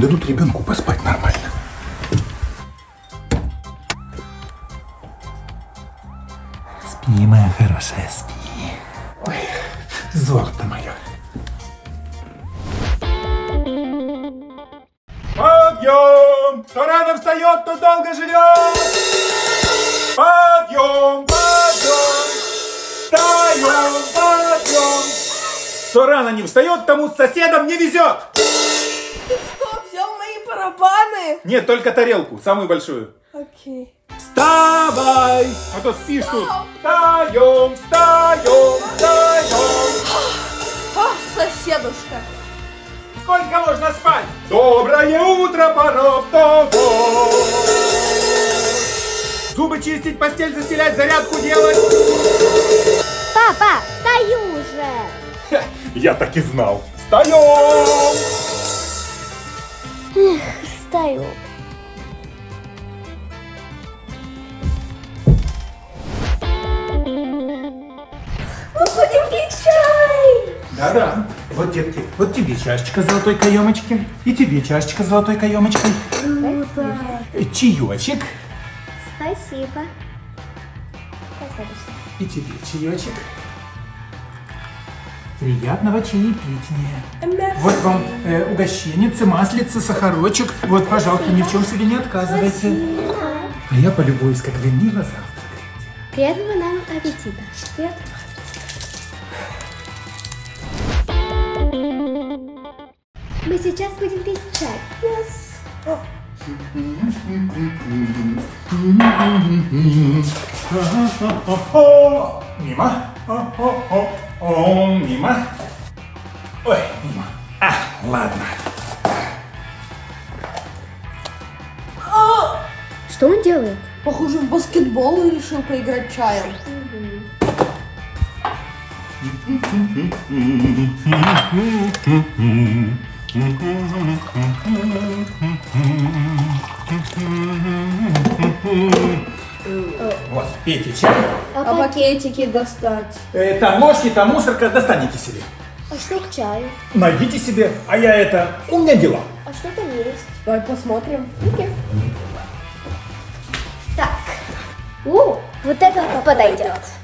не дадут ребенку поспать нормально. Спи, моя хорошая, спи. Ой, золото мое. Подъем! Кто рано встает, то долго живет! Подъем, подъем! Встаем, подъем! Кто рано не встает, тому с соседом не везет! Барабаны? Нет, только тарелку, самую большую. Окей. Вставай! А то спишь тут. Встаем, встаем, встаем. А, соседушка. Сколько можно спать? Доброе утро, пора вставать. Зубы чистить, постель застелять, зарядку делать. Папа, стою уже. Я так и знал. Встаем! Стою. Мы будем пить чай. Да-да. Вот, детки, вот тебе чашечка золотой каемочки, и тебе чашечка золотой каемочкой. Э, Чаечек, Спасибо. Достаточно. и тебе чаечек. Приятного чаепития. Вот вам э, угощенец, маслица, сахарочек. Вот, пожалуйста, ни в чем себе не отказывайте. А я полюбуюсь, как вы мило завтракаете. Приятного нам аппетита. Мы сейчас будем пить чай. Yes. О, мимо. О, мимо. Ой, мимо. А, ладно. Что он делает? Похоже, в баскетбол и решил поиграть чаем. Вот, пейте чай. А пакетики достать? Э, там ложки, там мусорка, достанете себе. А что к чаю? Найдите себе, а я это, у меня дела. А что там есть? Давай посмотрим. Так. О, вот это подойдет. Совсем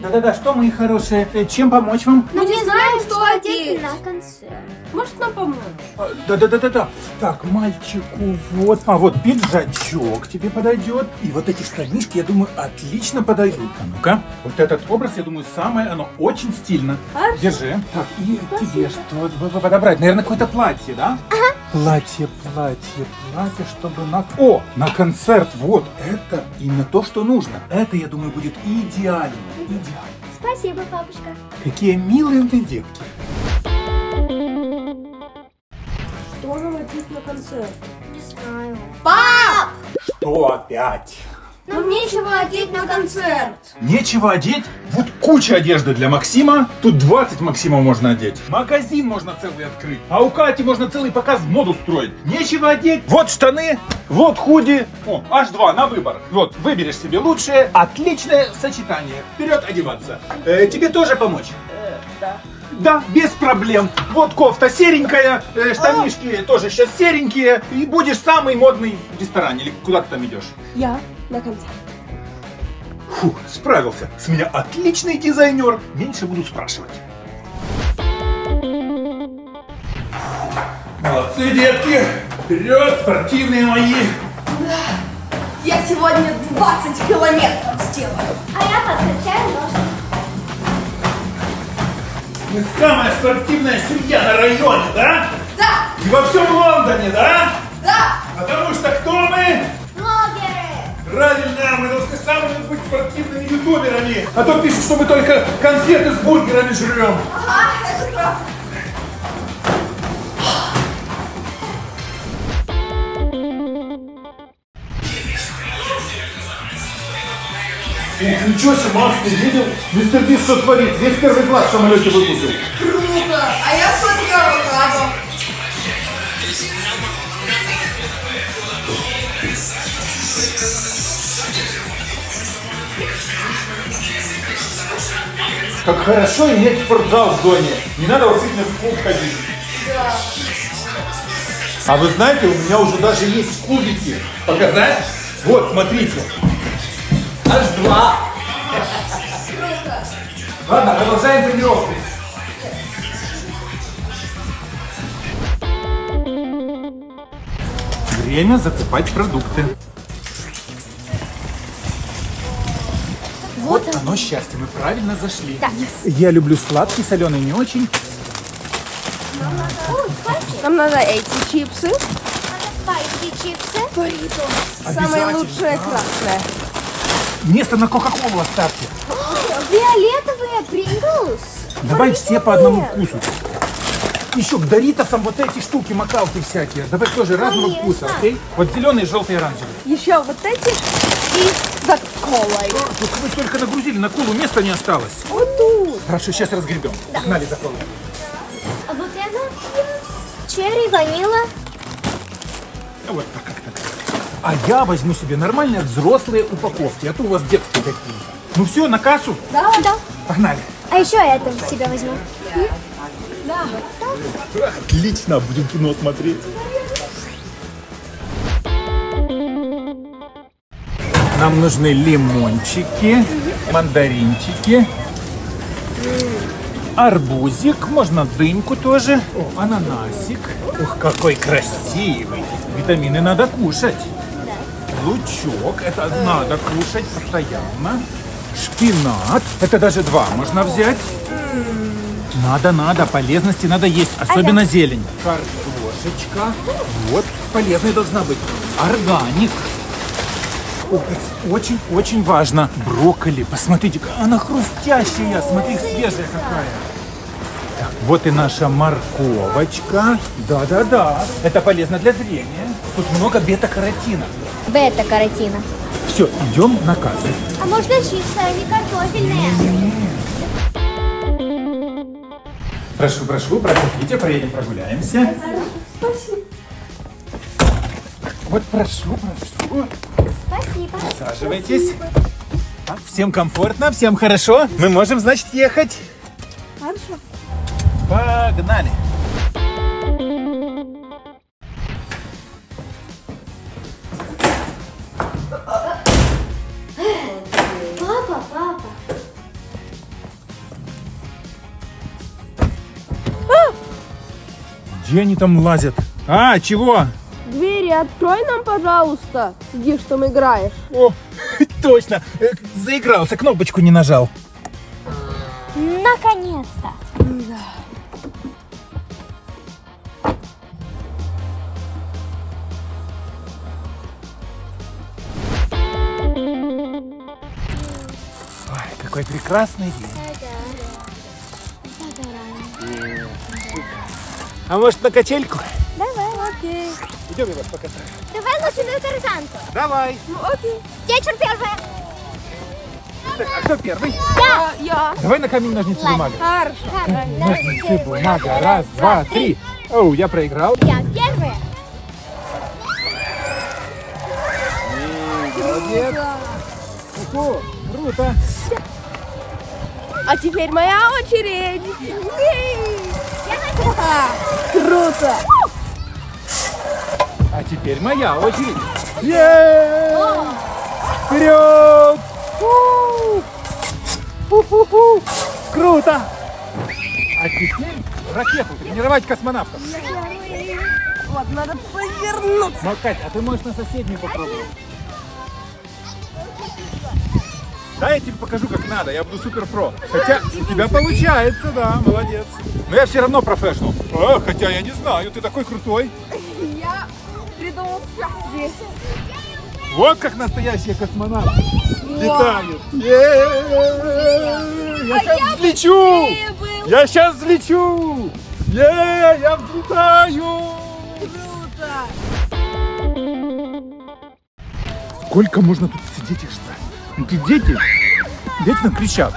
Да-да-да, что, мои хорошие, э, чем помочь вам? Мы не знаем, что одеть на концерт. Может нам помочь? А, Да-да-да-да-да. Так, мальчику, вот. А вот пиджачок тебе подойдет. И вот эти штанишки, я думаю, отлично подойдут. А ну-ка. Вот этот образ, я думаю, самое, оно очень стильно. Хорошо. Держи. Так, и тебе что подобрать? Наверное, какое-то платье, да? Ага. Платье, платье, платье, чтобы на... О, на концерт. Вот, это именно то, что нужно. Это, я думаю, будет идеально. Идеально. Спасибо, бабушка. Какие милые вы детки. Что нам одеть на концерт? Не знаю. Пап! Что опять? Нам нечего одеть на концерт. Нечего одеть? Вот куча одежды для Максима. Тут 20 Максимов можно одеть. Магазин можно целый открыть. А у Кати можно целый показ мод устроить. Нечего одеть. Вот штаны, вот худи. О, аж два на выбор. Вот, выберешь себе лучшее. Отличное сочетание. Вперед одеваться. Э, тебе тоже помочь? да. Да, без проблем. Вот кофта серенькая, э, штанишки тоже сейчас серенькие. И будешь самый модный в ресторане. Или куда ты там идешь? Я на концерт. Фу, справился. С меня отличный дизайнер. Меньше буду спрашивать. Молодцы, детки. Вперед, спортивные мои. Я сегодня 20 километров сделаю. А я подкачаю ножки. Мы самая спортивная семья на районе, да? Да! И во всем Лондоне, да? Да! Потому что кто мы? Правильно, мы должны самыми быть спортивными ютуберами. А то пишут, что мы только конфеты с бургерами жрем. Ага, это правда. Ничего себе, Макс, ты видел? Мистер что творит? Весь первый класс в самолете выкупил. Как хорошо иметь спортзал в доме. Не надо в фитнес-клуб ходить. А вы знаете, у меня уже даже есть кубики. Показать? Вот, смотрите. Аж два. Ладно, продолжаем тренировку. Время закупать продукты. Вот оно счастье, мы правильно зашли. Да. Я люблю сладкий, соленый не очень. Нам надо эти чипсы. Спайси чипсы. Самые Обязательно, лучшие да. красные. Место на Кока-Колу оставьте. Фиолетовые Принглс. Давай все по одному вкусу. Еще к Доритосам вот эти штуки, макалки всякие. Давай тоже разного вкуса, окей? Вот зеленый, желтый, оранжевый. Еще вот эти и за колой. Тут вы столько нагрузили, на колу места не осталось. Вот тут. Хорошо, сейчас разгребем. Погнали за колу. А вот это черри, ванила. Вот так, как так. А я возьму себе нормальные взрослые упаковки, а то у вас детские какие-то. Ну все, на кассу. Да, да. Погнали. А еще это себя возьму. Отлично, будем кино смотреть. Нам нужны лимончики, мандаринчики, арбузик, можно дыньку тоже. Ананасик. Ух, какой красивый. Витамины надо кушать. Лучок, это надо кушать постоянно. Шпинат, это даже два можно взять. Надо, надо, полезности надо есть, особенно зелень. Картошечка, вот, полезной должна быть. Органик. Очень-очень важно. Брокколи, посмотрите, она хрустящая, смотри, свежая какая. Так, вот и наша морковочка. Да-да-да, это полезно для зрения. Тут много бета-каротина. Бета-каротина. Все, идем на кассу. А можно чипсы, они картофельные. Прошу, прошу, проходите, проедем, прогуляемся. Вот прошу, прошу. Спасибо. Присаживайтесь. Так, Всем комфортно, всем хорошо. Мы можем, значит, ехать. Хорошо. Погнали. Где они там лазят? А, чего? Двери открой нам, пожалуйста. Сидишь там играешь. О, точно. Э, Заигрался, кнопочку не нажал. Наконец-то. Ой, какой прекрасный день. А может на качельку? Давай, окей. Идем я вас покатаю. Давай лучше на тарзанку. Давай. Ну, окей. Вечер первая. Так, а кто первый? Я. Я. Давай на камень, ножницы, бумага. Хорошо. Ножницы, бумага. Раз, два, три. Оу, я проиграл. Я первая. Молодец. Уху, круто. А теперь моя очередь. Круто. А теперь моя очередь. Вперед! У! Ху-ху-ху! Круто! А теперь ракету тренировать космонавтов. Вот, надо повернуться. Ну, Кать, а ты можешь на соседнюю попробовать. Да, я тебе покажу, как надо, я буду супер про. Хотя у тебя получается, да, молодец. Но я все равно профессионал. А, хотя я не знаю, ты такой крутой. Я придумал здесь. Вот как настоящие космонавты летают. Е-е-е! Я сейчас взлечу! Я сейчас взлечу! Е, я взлетаю! Сколько можно тут сидеть и ждать? Эти дети вечно кричат.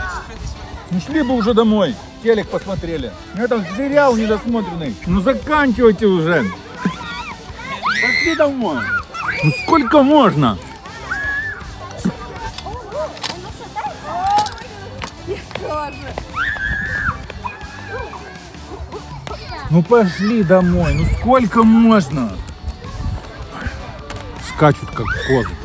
Не шли бы уже домой, телек посмотрели. Это сериал недосмотренный. Ну заканчивайте уже. Пошли домой. Ну сколько можно? Ну пошли домой, ну сколько можно? Скачут как козы.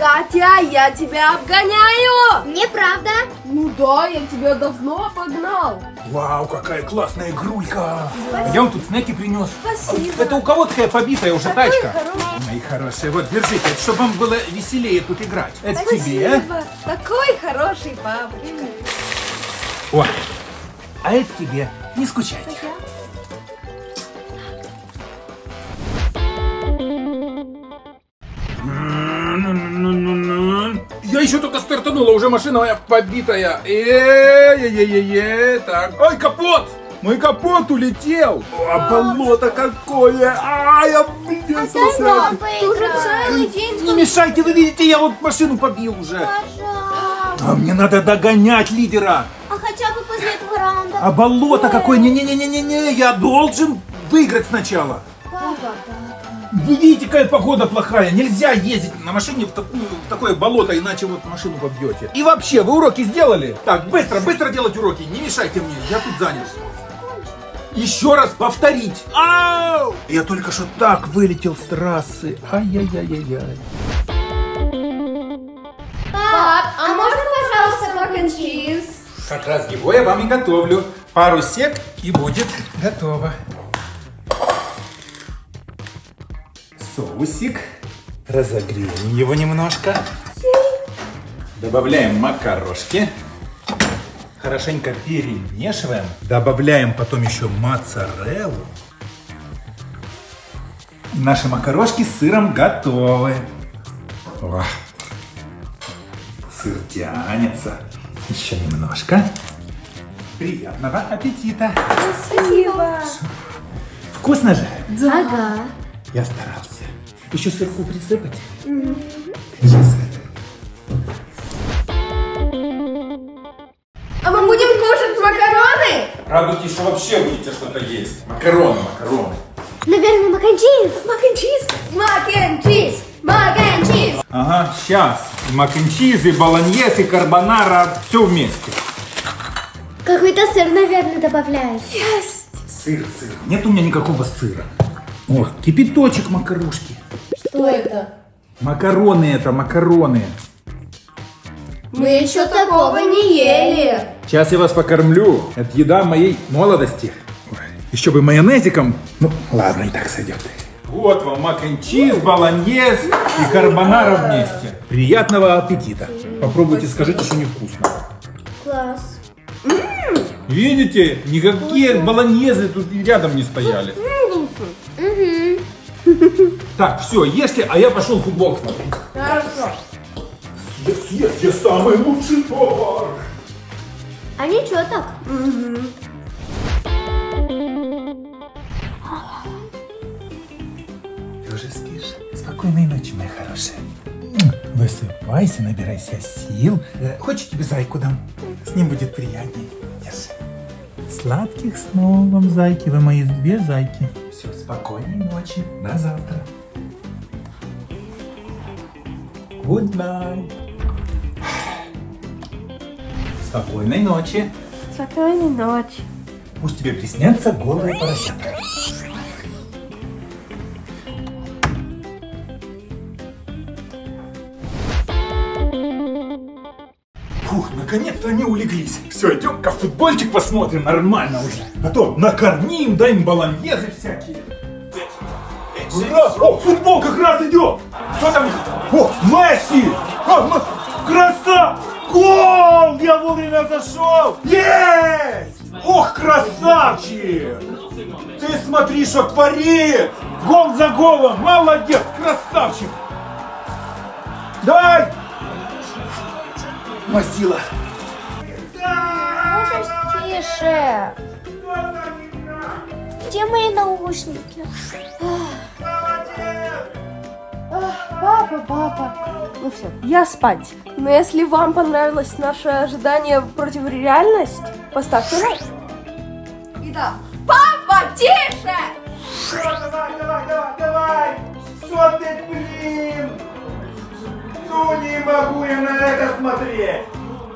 Катя, я тебя обгоняю! Неправда. Ну да, я тебя давно обогнал. Вау, какая классная игрулька! Я вам тут снеки принес. Спасибо. Это у кого такая побитая уже тачка? хороший. Мои хорошие, вот держите, чтобы вам было веселее тут играть. Это тебе. Спасибо. Такой хороший папочка. О, а это тебе. Не скучайте. Я еще только стартанула, уже машина моя побитая. Э-е-е-е, так. Ой, капот! Мой капот улетел! А болото какое! А, я врезался! Ты уже целый день Не мешайте, вы видите, я вот машину побил уже. Пожалуйста. А мне надо догонять лидера. А хотя бы после этого раунда. А болото какое? Не-не-не-не-не, я должен выиграть сначала. Папа, Вы видите, какая погода плохая. Нельзя ездить на машине в, такую- в такое болото, иначе вот машину побьете. И вообще, вы уроки сделали? Так, быстро, быстро делать уроки. Не мешайте мне, я тут занят. Еще раз повторить. Ау! Я только что так вылетел с трассы. Ай-яй-яй-яй-яй. Пап, а можно, пожалуйста, мак чиз? Как раз его я вам и готовлю. Пару сек и будет готово. Соусик. Разогреем его немножко. Добавляем макарошки. Хорошенько перемешиваем. Добавляем потом еще моцареллу. Наши макарошки с сыром готовы. О, сыр тянется. Еще немножко. Приятного аппетита. Спасибо. Вкусно же? Ага. Я старался. Еще сверху присыпать? Сейчас. А мы будем кушать макароны? Радуйтесь, что вообще будете что-то есть. Макароны, макароны. Наверное, мак and чиз. Мак and чиз. Мак and чиз. Мак and чиз. Ага, сейчас. И мак н чиз, и болоньез, и карбонара. Все вместе. Какой-то сыр, наверное, добавляешь. Сыр, сыр. Нет у меня никакого сыра. О, кипяточек макарошки. Что это? Макароны это, макароны. Мы еще такого не ели. Сейчас я вас покормлю. Это еда моей молодости. Ой, Еще бы майонезиком. Ну, ладно, и так сойдет. Вот вам мак чиз, болоньез и карбонара вместе. Приятного аппетита. Попробуйте, скажите, что невкусно. Класс. Видите, никакие болоньезы тут и рядом не стояли. Так, все, ешьте, а я пошел футбол смотреть. Хорошо. Съес, съес, я самый лучший повар. А ничего так. Ты уже спишь? Спокойной ночи, моя хорошая. Высыпайся, набирайся сил. Э, Хочешь тебе зайку дам? С ним будет приятней. Держи. Сладких снов вам, зайки. Вы мои две зайки. Все, спокойной ночи. До завтра. Good night. Спокойной ночи. Спокойной ночи. Пусть тебе приснятся голые поросята. Наконец-то они улеглись. Все, идем-ка футбольчик посмотрим, нормально уже. А то накормим, дай им баланьезы всякие. Ура! О, футбол как раз идет! Кто там? О, Месси! А, М- краса! Гол! Я вовремя зашел! Есть! Ох, красавчик! Ты смотри, что творит! Гол за голом! Молодец, красавчик! Дай! Мазила! Тише. Где мои наушники? Папа, папа. Ну все, я спать. Но если вам понравилось наше ожидание против реальность, поставьте лайк. И да. Папа, тише! Давай, давай, давай, давай! Что ты, блин? Ну не могу я на это смотреть!